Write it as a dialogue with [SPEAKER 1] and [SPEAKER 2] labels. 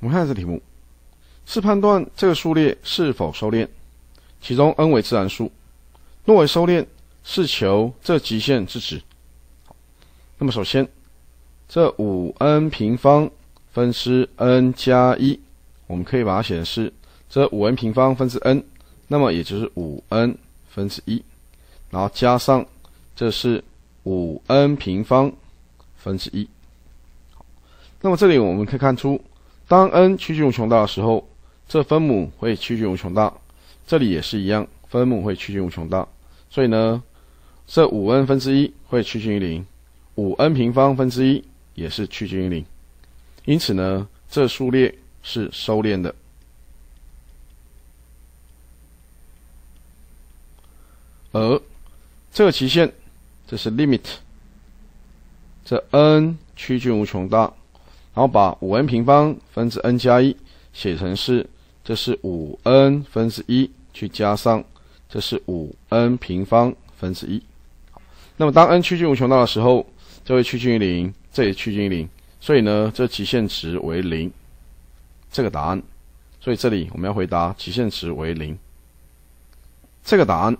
[SPEAKER 1] 我们看这题目，是判断这个数列是否收敛，其中 n 为自然数，若为收敛，是求这极限之值。那么首先，这五 n 平方分之 n 加一，我们可以把它显示这五 n 平方分之 n，那么也就是五 n 分之一，然后加上这是五 n 平方分之一。那么这里我们可以看出。当 n 趋近于穷大的时候，这分母会趋近于穷大。这里也是一样，分母会趋近于穷大。所以呢，这五 n 分之一会趋近于零，五 n 平方分之一也是趋近于零。因此呢，这数列是收敛的。而这个期限，这是 limit，这 n 趋近无穷大。然后把五 n 平方分之 n 加一写成是，这是五 n 分之一去加上，这是五 n 平方分之一。那么当 n 趋近无穷大的时候，这会趋近于零，这也趋近于零，所以呢，这极限值为零。这个答案，所以这里我们要回答极限值为零。这个答案